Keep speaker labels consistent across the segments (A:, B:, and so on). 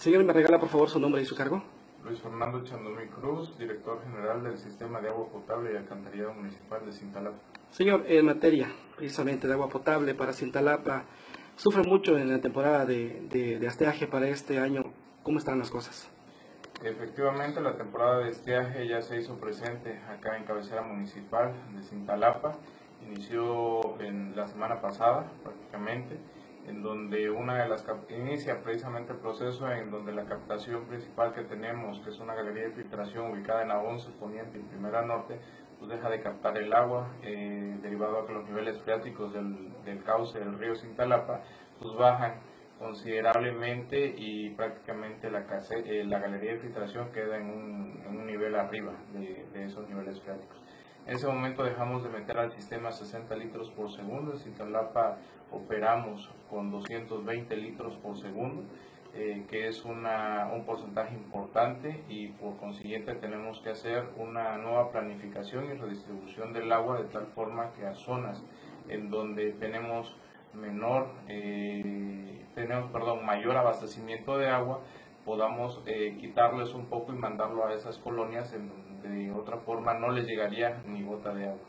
A: Señor, ¿me regala por favor su nombre y su cargo?
B: Luis Fernando Chandomí Cruz, director general del Sistema de Agua Potable y Alcantarillado Municipal de Cintalapa.
A: Señor, en materia precisamente de agua potable para Cintalapa, sufre mucho en la temporada de, de, de estiaje para este año. ¿Cómo están las cosas?
B: Efectivamente, la temporada de estiaje ya se hizo presente acá en cabecera municipal de Cintalapa. Inició en la semana pasada prácticamente en donde una de las inicia precisamente el proceso en donde la captación principal que tenemos, que es una galería de filtración ubicada en la 11 Poniente y Primera Norte, pues deja de captar el agua eh, derivado a que los niveles freáticos del, del, cauce del río Cintalapa pues bajan considerablemente y prácticamente la, eh, la galería de filtración queda en un, en un nivel arriba de, de esos niveles freáticos. En ese momento dejamos de meter al sistema 60 litros por segundo. En Cintalapa operamos con 220 litros por segundo, eh, que es una, un porcentaje importante y por consiguiente tenemos que hacer una nueva planificación y redistribución del agua de tal forma que a zonas en donde tenemos menor, eh, tenemos, perdón, mayor abastecimiento de agua, podamos eh, quitarles un poco y mandarlo a esas colonias en donde de otra forma no les llegaría ni gota de agua.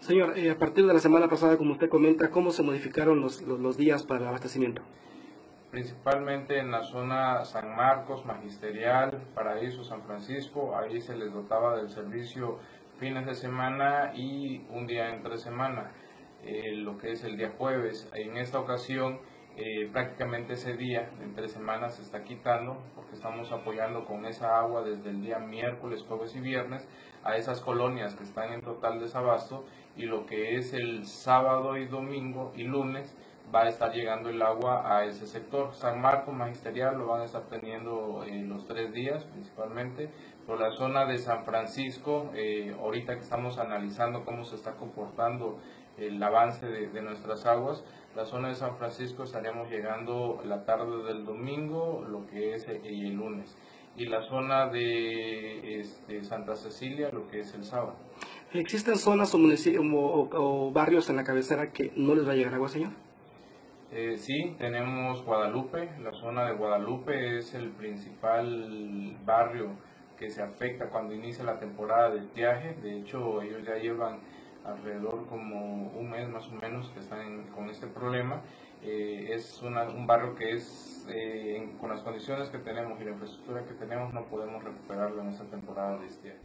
A: Señor, eh, a partir de la semana pasada, como usted comenta, ¿cómo se modificaron los, los, días para el abastecimiento?
B: Principalmente en la zona San Marcos, Magisterial, Paraíso, San Francisco, ahí se les dotaba del servicio fines de semana y un día entre semana, eh, lo que es el día jueves. En esta ocasión eh, prácticamente ese día, entre semanas, se está quitando porque estamos apoyando con esa agua desde el día miércoles, jueves y viernes a esas colonias que están en total desabasto y lo que es el sábado y domingo y lunes va a estar llegando el agua a ese sector. San Marcos Magisterial lo van a estar teniendo eh, los tres días principalmente. Por la zona de San Francisco, eh, ahorita que estamos analizando cómo se está comportando el avance de, de, nuestras aguas, la zona de San Francisco estaríamos llegando la tarde del domingo, lo que es el, el lunes. Y la zona de este, Santa Cecilia, lo que es el sábado.
A: ¿Existen zonas o, o, o barrios en la cabecera que no les va a llegar agua, señor?
B: Eh, sí, tenemos Guadalupe. La zona de Guadalupe es el principal barrio que se afecta cuando inicia la temporada de estiaje. De hecho, ellos ya llevan alrededor como un mes más o menos que están en, con este problema. Eh, es una, un barrio que es, eh, con las condiciones que tenemos y la infraestructura que tenemos, no podemos recuperarlo en esta temporada de estiaje.